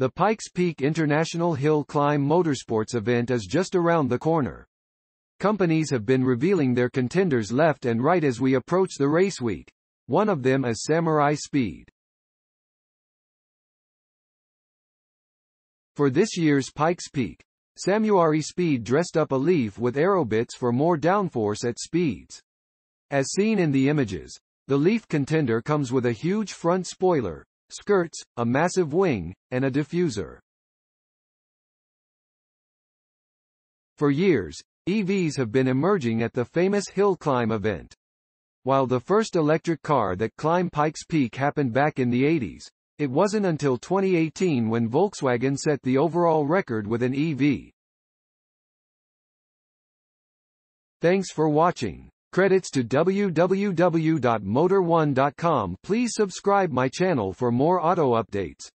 The Pikes Peak International Hill Climb Motorsports event is just around the corner. Companies have been revealing their contenders left and right as we approach the race week. One of them is Samurai Speed. For this year's Pikes Peak, Samurai Speed dressed up a Leaf with aerobits for more downforce at speeds. As seen in the images, the Leaf contender comes with a huge front spoiler, skirts, a massive wing, and a diffuser. For years, EVs have been emerging at the famous hill climb event. While the first electric car that climbed Pikes Peak happened back in the 80s, it wasn't until 2018 when Volkswagen set the overall record with an EV. Thanks for watching. Credits to www.motor1.com Please subscribe my channel for more auto updates.